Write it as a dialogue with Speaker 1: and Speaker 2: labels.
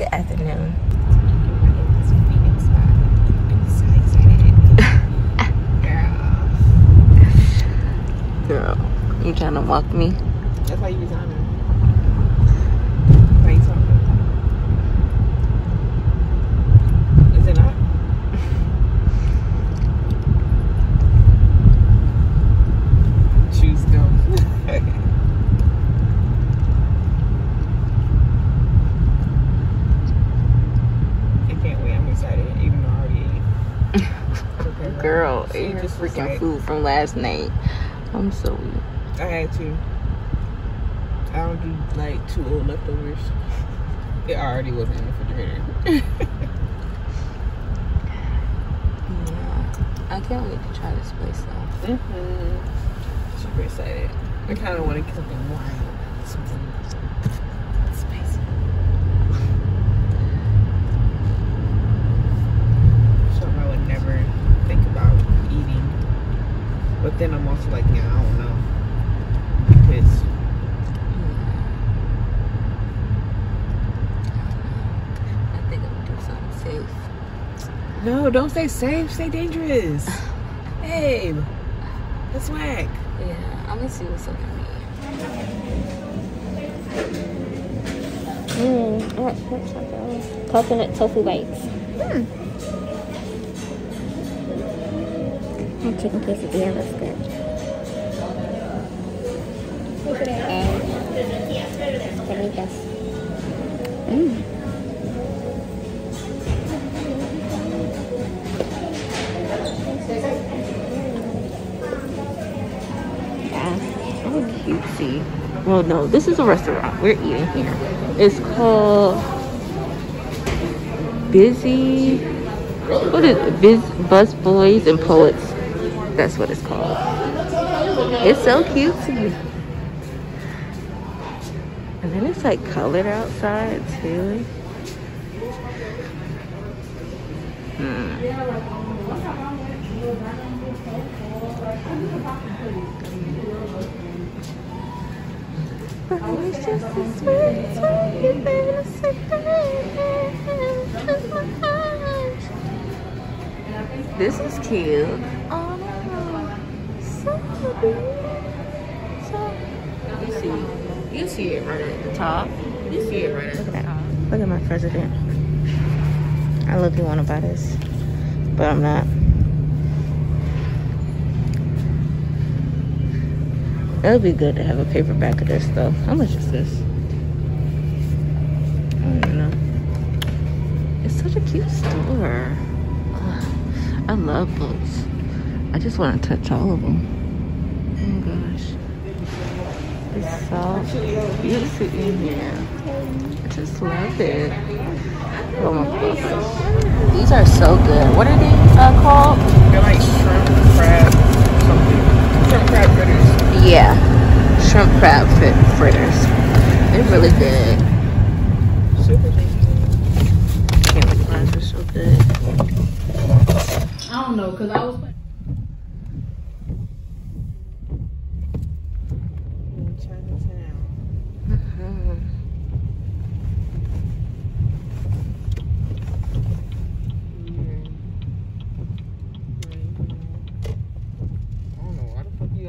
Speaker 1: Good afternoon. Girl, you trying to walk me?
Speaker 2: That's why you was on it. Why you talking? Is it not? Choose no. I can't wait. I'm excited, even though I already ate.
Speaker 1: Girl,
Speaker 2: She
Speaker 1: ate
Speaker 2: just
Speaker 1: freaking food from last night. I'm so weak.
Speaker 2: I had to. I don't do like two old leftovers. It already was in the refrigerator.
Speaker 1: Yeah. I can't wait to try this place though.
Speaker 2: mm-hmm. Super excited. I kind of want to get something wild, something spicy. Something I would never think about eating. But then I'm also like, yeah, I don't know. Because
Speaker 1: I think I'm gonna do something safe.
Speaker 2: no, don't say safe, say dangerous. Babe, that's whack.
Speaker 1: Yeah, I'm gonna see what's up for me.
Speaker 3: Mmm, I like pork tacos. Coconut tofu bites. Hmm. And chicken quesadilla looks good. And
Speaker 1: cutesy. Well, no, this is a restaurant. We're eating here. It's called Busy. What is it? Biz, Bus Boys and Poets. That's what it's called. It's so cutesy. And then it's like colored outside too. Hmm. It's just a sweet, sweet This is cute. So you see you see it right at the top. You see it right at the top.
Speaker 3: Look at my president. I love you want to buy this, but I'm not. It would be good to have a paperback of this though. How much is this? I don't even know.
Speaker 1: It's such a cute store. I love books. I just want to touch all of them. Oh my gosh. It's so beautiful in here. I just love it. Oh my gosh. These are so good. What are these uh, called?
Speaker 2: They're like shrimp, crab, something. Shrimp, crab fritters.
Speaker 1: Yeah. Shrimp crab fit fritters. They're really good.
Speaker 2: Super tasty.
Speaker 1: Can't believe mine are so good.
Speaker 4: I don't know, cause I was.
Speaker 2: In Chinatown.
Speaker 1: Mhm.
Speaker 2: Weird. I don't know why the fuck you